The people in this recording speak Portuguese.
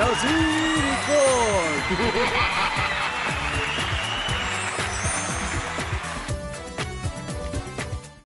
Tchauzinho!